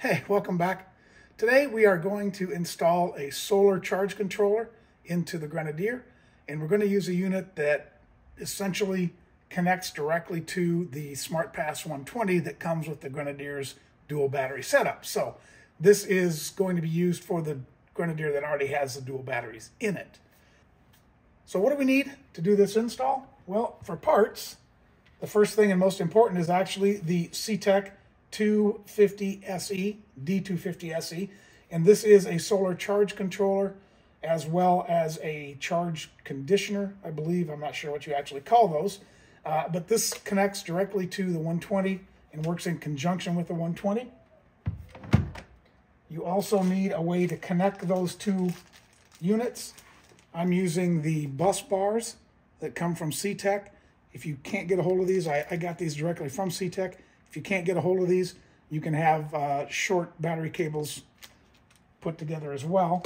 Hey, welcome back. Today we are going to install a solar charge controller into the Grenadier and we're going to use a unit that essentially connects directly to the SmartPass 120 that comes with the Grenadier's dual battery setup. So this is going to be used for the Grenadier that already has the dual batteries in it. So what do we need to do this install? Well, for parts, the first thing and most important is actually the CTEK 250SE, D250SE, and this is a solar charge controller as well as a charge conditioner, I believe. I'm not sure what you actually call those, uh, but this connects directly to the 120 and works in conjunction with the 120. You also need a way to connect those two units. I'm using the bus bars that come from CTEK. If you can't get a hold of these, I, I got these directly from CTEK. If you can't get a hold of these, you can have uh, short battery cables put together as well.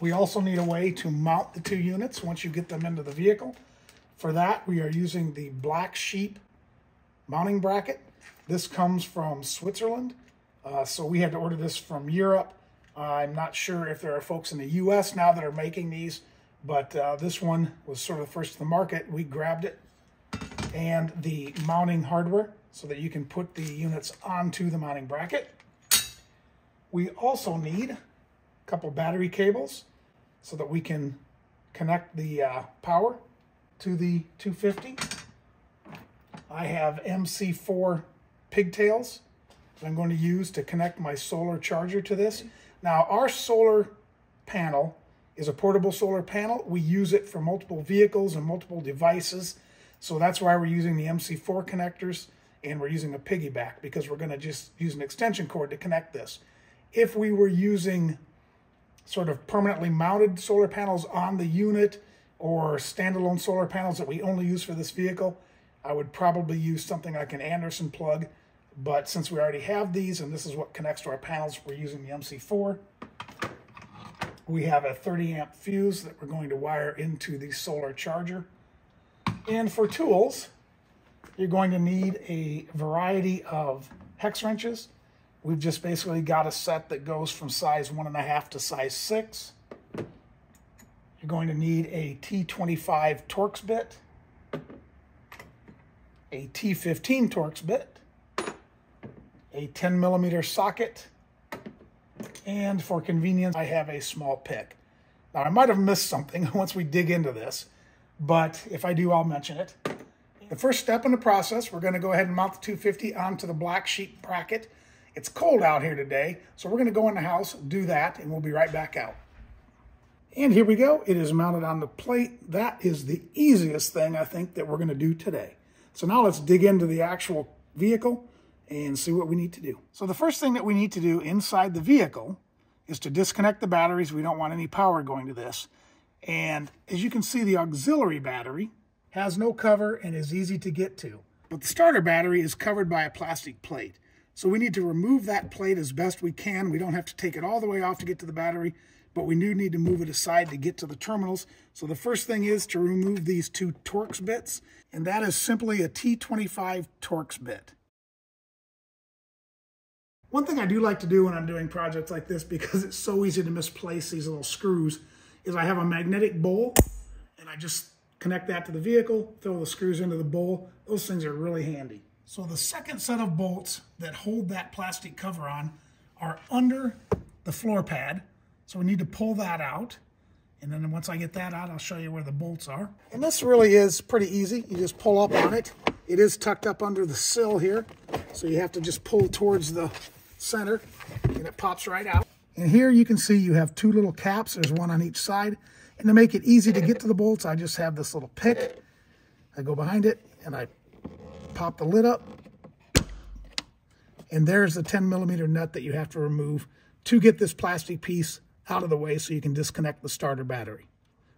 We also need a way to mount the two units once you get them into the vehicle. For that, we are using the Black Sheep mounting bracket. This comes from Switzerland, uh, so we had to order this from Europe. Uh, I'm not sure if there are folks in the U.S. now that are making these, but uh, this one was sort of the first to the market. We grabbed it, and the mounting hardware so that you can put the units onto the mounting bracket. We also need a couple battery cables so that we can connect the uh, power to the 250. I have MC4 pigtails that I'm going to use to connect my solar charger to this. Now, our solar panel is a portable solar panel. We use it for multiple vehicles and multiple devices. So that's why we're using the MC4 connectors and we're using a piggyback because we're going to just use an extension cord to connect this. If we were using sort of permanently mounted solar panels on the unit or standalone solar panels that we only use for this vehicle, I would probably use something like an Anderson plug. But since we already have these and this is what connects to our panels, we're using the MC4. We have a 30 amp fuse that we're going to wire into the solar charger. And for tools, you're going to need a variety of hex wrenches. We've just basically got a set that goes from size one and a half to size six. You're going to need a T25 Torx bit, a T15 Torx bit, a 10 millimeter socket, and for convenience, I have a small pick. Now, I might have missed something once we dig into this, but if I do, I'll mention it. The first step in the process, we're going to go ahead and mount the 250 onto the black sheep bracket. It's cold out here today, so we're going to go in the house, do that, and we'll be right back out. And here we go. It is mounted on the plate. That is the easiest thing, I think, that we're going to do today. So now let's dig into the actual vehicle and see what we need to do. So the first thing that we need to do inside the vehicle is to disconnect the batteries. We don't want any power going to this. And as you can see, the auxiliary battery has no cover and is easy to get to. But the starter battery is covered by a plastic plate. So we need to remove that plate as best we can. We don't have to take it all the way off to get to the battery, but we do need to move it aside to get to the terminals. So the first thing is to remove these two Torx bits, and that is simply a T25 Torx bit. One thing I do like to do when I'm doing projects like this, because it's so easy to misplace these little screws, is I have a magnetic bowl, and I just connect that to the vehicle, throw the screws into the bowl. Those things are really handy. So the second set of bolts that hold that plastic cover on are under the floor pad. So we need to pull that out. And then once I get that out, I'll show you where the bolts are. And this really is pretty easy. You just pull up on it. It is tucked up under the sill here. So you have to just pull towards the center and it pops right out. And here you can see you have two little caps. There's one on each side. And to make it easy to get to the bolts, I just have this little pick. I go behind it and I pop the lid up. And there's the 10 millimeter nut that you have to remove to get this plastic piece out of the way so you can disconnect the starter battery.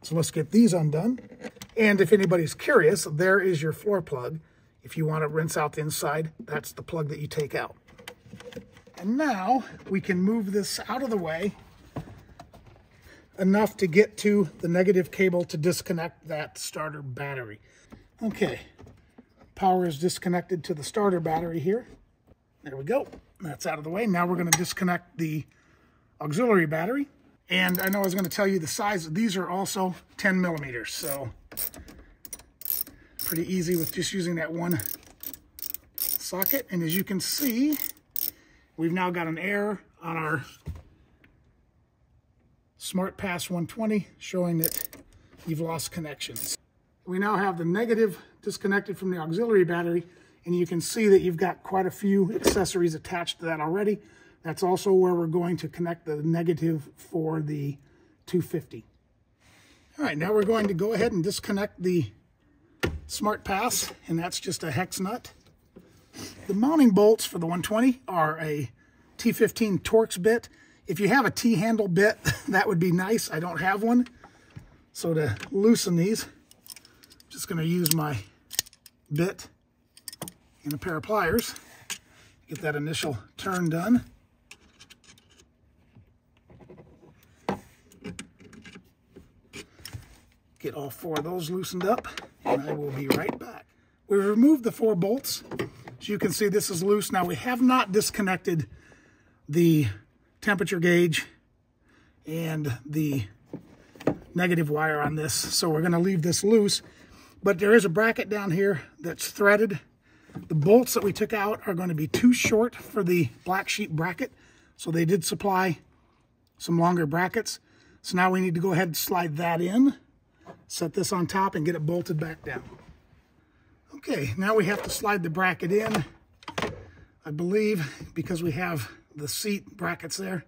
So let's get these undone. And if anybody's curious, there is your floor plug. If you want to rinse out the inside, that's the plug that you take out. And now we can move this out of the way enough to get to the negative cable to disconnect that starter battery. Okay, power is disconnected to the starter battery here. There we go. That's out of the way. Now we're going to disconnect the auxiliary battery. And I know I was going to tell you the size. These are also 10 millimeters. So pretty easy with just using that one socket. And as you can see, we've now got an error on our SmartPass 120 showing that you've lost connections. We now have the negative disconnected from the auxiliary battery and you can see that you've got quite a few accessories attached to that already. That's also where we're going to connect the negative for the 250. All right, now we're going to go ahead and disconnect the SmartPass, and that's just a hex nut. The mounting bolts for the 120 are a T15 Torx bit. If you have a T-handle bit, that would be nice. I don't have one. So to loosen these, I'm just going to use my bit and a pair of pliers. Get that initial turn done. Get all four of those loosened up, and I will be right back. We've removed the four bolts. As you can see, this is loose. Now, we have not disconnected the temperature gauge and the negative wire on this, so we're going to leave this loose. But there is a bracket down here that's threaded. The bolts that we took out are going to be too short for the black sheep bracket, so they did supply some longer brackets. So now we need to go ahead and slide that in set this on top and get it bolted back down. Okay, now we have to slide the bracket in. I believe because we have the seat brackets there,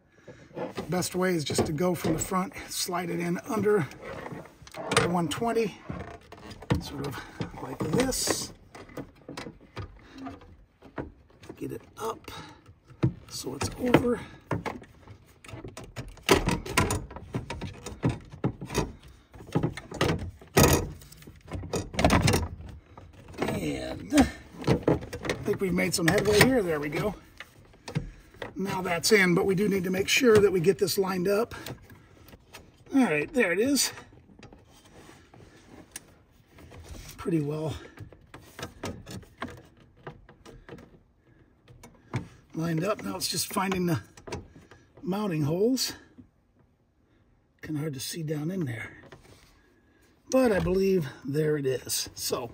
best way is just to go from the front, slide it in under the 120, sort of like this. Get it up so it's over. And I think we've made some headway here. There we go. Now that's in, but we do need to make sure that we get this lined up. All right, there it is. Pretty well lined up. Now it's just finding the mounting holes. Kind of hard to see down in there. But I believe there it is. So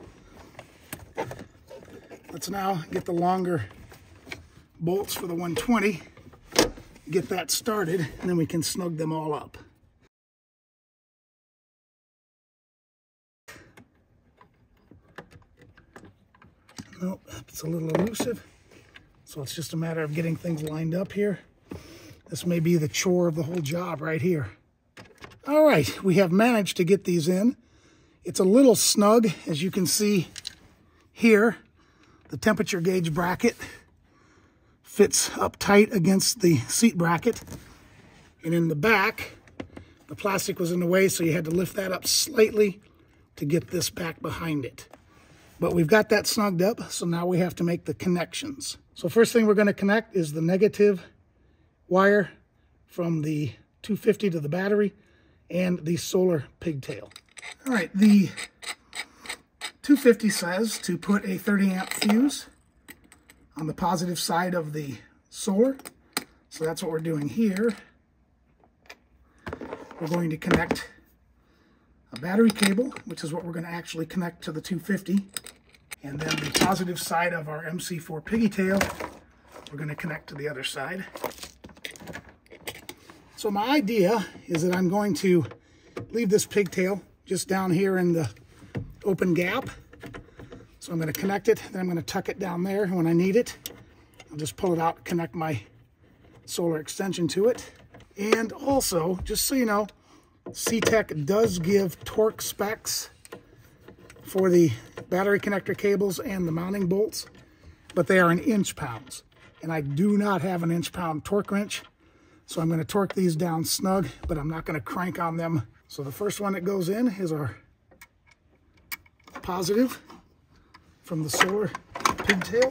Let's now get the longer bolts for the 120, get that started, and then we can snug them all up. Nope, it's a little elusive. So it's just a matter of getting things lined up here. This may be the chore of the whole job right here. All right, we have managed to get these in. It's a little snug, as you can see here the temperature gauge bracket fits up tight against the seat bracket. And in the back, the plastic was in the way, so you had to lift that up slightly to get this back behind it. But we've got that snugged up, so now we have to make the connections. So first thing we're going to connect is the negative wire from the 250 to the battery and the solar pigtail. All right, the 250 says to put a 30 amp fuse on the positive side of the solar. So that's what we're doing here. We're going to connect a battery cable, which is what we're going to actually connect to the 250. And then the positive side of our MC4 piggy tail, we're going to connect to the other side. So my idea is that I'm going to leave this pigtail just down here in the open gap. So I'm going to connect it, then I'm going to tuck it down there when I need it. I'll just pull it out, connect my solar extension to it. And also, just so you know, CTEK does give torque specs for the battery connector cables and the mounting bolts, but they are in inch pounds. And I do not have an inch pound torque wrench, so I'm going to torque these down snug, but I'm not going to crank on them. So the first one that goes in is our positive from the solar pigtail.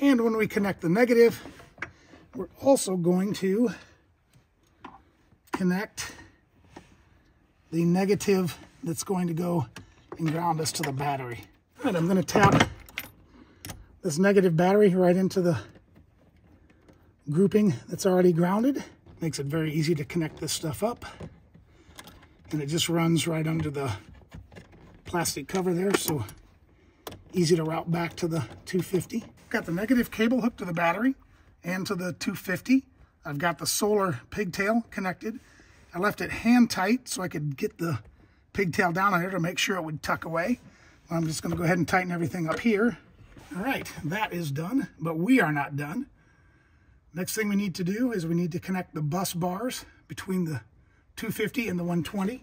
And when we connect the negative, we're also going to connect the negative that's going to go and ground us to the battery. All right, I'm going to tap this negative battery right into the grouping that's already grounded. Makes it very easy to connect this stuff up. And it just runs right under the plastic cover there, so easy to route back to the 250. Got the negative cable hooked to the battery and to the 250. I've got the solar pigtail connected. I left it hand tight so I could get the pigtail down on there to make sure it would tuck away. I'm just gonna go ahead and tighten everything up here. All right, that is done, but we are not done. Next thing we need to do is we need to connect the bus bars between the 250 and the 120.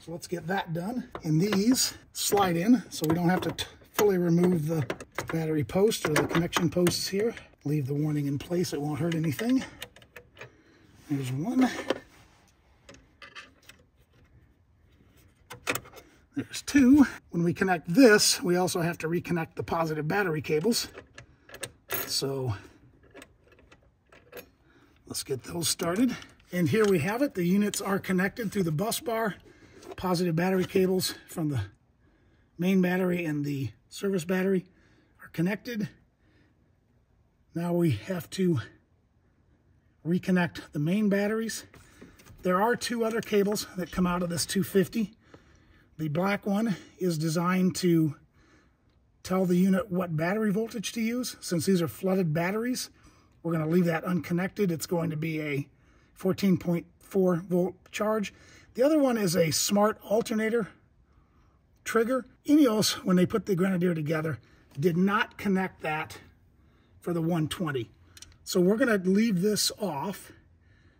So let's get that done. And these slide in so we don't have to fully remove the battery post or the connection posts here. Leave the warning in place, it won't hurt anything. There's one. There's two. When we connect this, we also have to reconnect the positive battery cables. So let's get those started. And here we have it. The units are connected through the bus bar. Positive battery cables from the main battery and the service battery are connected. Now we have to reconnect the main batteries. There are two other cables that come out of this 250. The black one is designed to tell the unit what battery voltage to use. Since these are flooded batteries, we're going to leave that unconnected. It's going to be a 14.4 volt charge. The other one is a smart alternator trigger. INEOS, when they put the Grenadier together, did not connect that for the 120. So we're going to leave this off.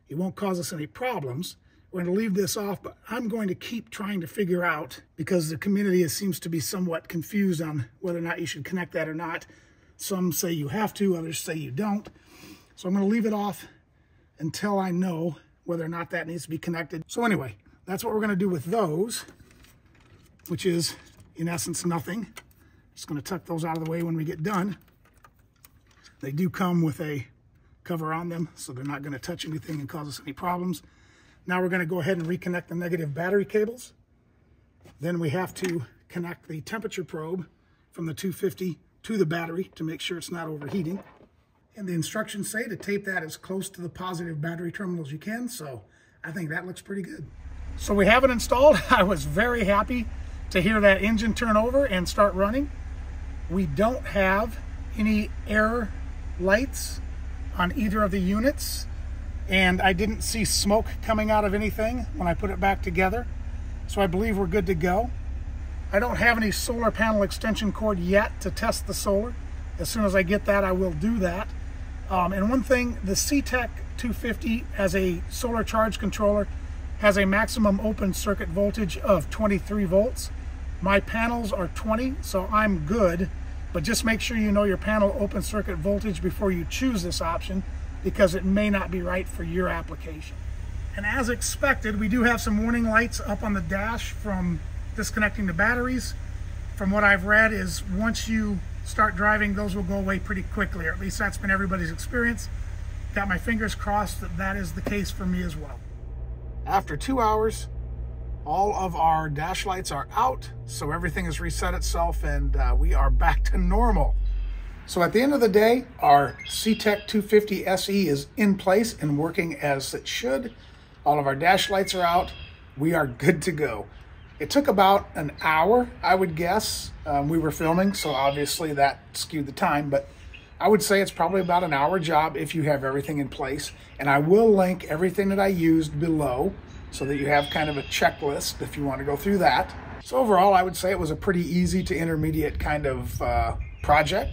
It won't cause us any problems. We're going to leave this off, but I'm going to keep trying to figure out, because the community seems to be somewhat confused on whether or not you should connect that or not. Some say you have to, others say you don't. So I'm going to leave it off until I know whether or not that needs to be connected. So anyway, that's what we're going to do with those, which is, in essence, nothing. Just going to tuck those out of the way when we get done. They do come with a cover on them, so they're not going to touch anything and cause us any problems. Now we're going to go ahead and reconnect the negative battery cables. Then we have to connect the temperature probe from the 250 to the battery to make sure it's not overheating. And the instructions say to tape that as close to the positive battery terminal as you can, so I think that looks pretty good. So we have it installed. I was very happy to hear that engine turn over and start running. We don't have any error lights on either of the units and I didn't see smoke coming out of anything when I put it back together. So I believe we're good to go. I don't have any solar panel extension cord yet to test the solar. As soon as I get that, I will do that. Um, and one thing, the CTEK 250 as a solar charge controller has a maximum open circuit voltage of 23 volts. My panels are 20, so I'm good. But just make sure you know your panel open circuit voltage before you choose this option because it may not be right for your application. And as expected, we do have some warning lights up on the dash from disconnecting the batteries. From what I've read is once you start driving, those will go away pretty quickly, or at least that's been everybody's experience. Got my fingers crossed that that is the case for me as well. After two hours, all of our dash lights are out, so everything has reset itself and uh, we are back to normal. So at the end of the day, our CTEK 250 SE is in place and working as it should. All of our dash lights are out. We are good to go. It took about an hour, I would guess. Um, we were filming, so obviously that skewed the time, but I would say it's probably about an hour job if you have everything in place. And I will link everything that I used below so that you have kind of a checklist if you want to go through that. So overall, I would say it was a pretty easy to intermediate kind of uh, project.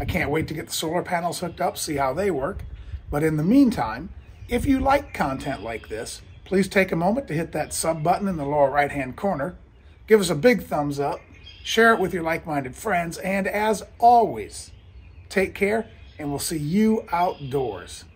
I can't wait to get the solar panels hooked up, see how they work. But in the meantime, if you like content like this, please take a moment to hit that sub button in the lower right hand corner. Give us a big thumbs up, share it with your like-minded friends, and as always, take care and we'll see you outdoors.